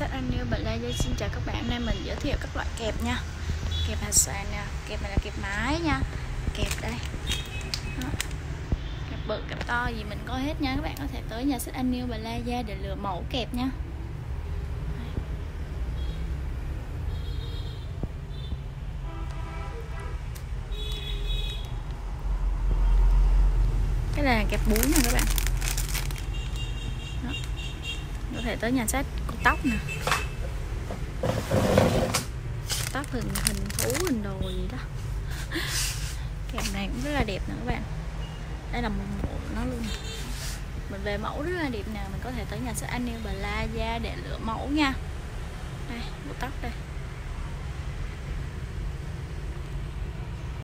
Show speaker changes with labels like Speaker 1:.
Speaker 1: sách anh yêu Bala Gia xin chào các bạn Hôm nay mình giới thiệu các loại kẹp nha. Kẹp hạt xoàn nè Kẹp này là kẹp mái nha. Kẹp đây. Đó. Kẹp bự, kẹp to gì mình có hết nha. Các bạn có thể tới nhà sách anh yêu Bala Gia để lựa mẫu kẹp nha. Cái này là kẹp bún nha các bạn Đó. Có thể tới nhà sách cột tóc nè. Tóc hình hình thú, hình đồ gì đó. Kèm này cũng rất là đẹp nè các bạn. Đây là một bộ nó luôn. Mình về mẫu rất là đẹp nè. Mình có thể tới nhà sách anh yêu bà la để lựa mẫu nha. Đây, bộ tóc đây.